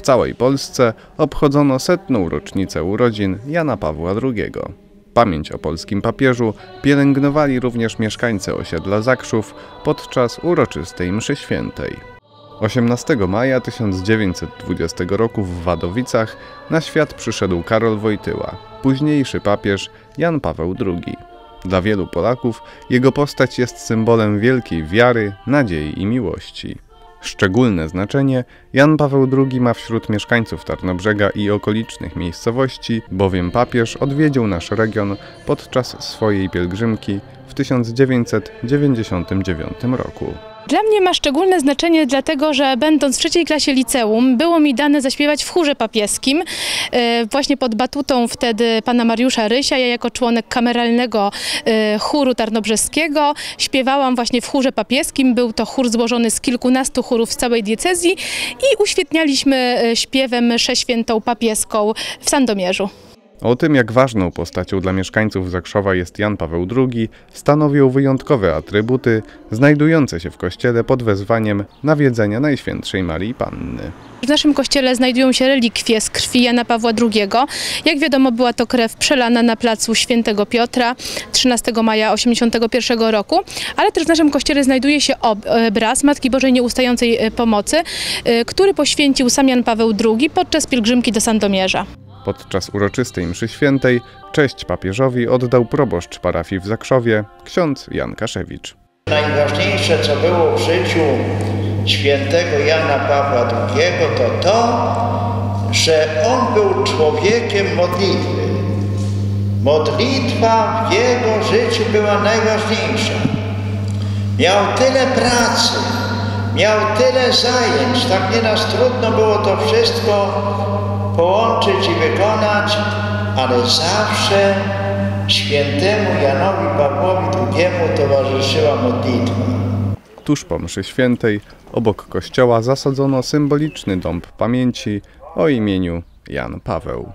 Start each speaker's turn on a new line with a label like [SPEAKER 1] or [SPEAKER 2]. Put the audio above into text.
[SPEAKER 1] W całej Polsce obchodzono setną rocznicę urodzin Jana Pawła II. Pamięć o polskim papieżu pielęgnowali również mieszkańcy osiedla Zakrzów podczas uroczystej mszy świętej. 18 maja 1920 roku w Wadowicach na świat przyszedł Karol Wojtyła, późniejszy papież Jan Paweł II. Dla wielu Polaków jego postać jest symbolem wielkiej wiary, nadziei i miłości. Szczególne znaczenie Jan Paweł II ma wśród mieszkańców Tarnobrzega i okolicznych miejscowości, bowiem papież odwiedził nasz region podczas swojej pielgrzymki w 1999 roku.
[SPEAKER 2] Dla mnie ma szczególne znaczenie, dlatego że będąc w trzeciej klasie liceum, było mi dane zaśpiewać w chórze papieskim, e, właśnie pod batutą wtedy pana Mariusza Rysia. Ja jako członek kameralnego e, chóru tarnobrzeskiego śpiewałam właśnie w chórze papieskim. Był to chór złożony z kilkunastu chórów z całej diecezji i uświetnialiśmy e, śpiewem mszę świętą papieską w Sandomierzu.
[SPEAKER 1] O tym, jak ważną postacią dla mieszkańców Zakrzowa jest Jan Paweł II, stanowią wyjątkowe atrybuty znajdujące się w kościele pod wezwaniem nawiedzenia Najświętszej Marii Panny.
[SPEAKER 2] W naszym kościele znajdują się relikwie z krwi Jana Pawła II. Jak wiadomo, była to krew przelana na placu Świętego Piotra 13 maja 1981 roku, ale też w naszym kościele znajduje się obraz Matki Bożej Nieustającej Pomocy, e, który poświęcił sam Jan Paweł II podczas pielgrzymki do Sandomierza.
[SPEAKER 1] Podczas uroczystej mszy świętej cześć papieżowi oddał proboszcz parafii w Zakrzowie, ksiądz Jan Kaszewicz.
[SPEAKER 3] Najważniejsze, co było w życiu świętego Jana Pawła II, to to, że on był człowiekiem modlitwy. Modlitwa w jego życiu była najważniejsza. Miał tyle pracy, miał tyle zajęć, tak nieraz trudno było to wszystko połączyć i wykonać, ale zawsze świętemu Janowi Pawłowi II towarzyszyła modlitwa.
[SPEAKER 1] Tuż po mszy świętej obok kościoła zasadzono symboliczny dąb pamięci o imieniu Jan Paweł.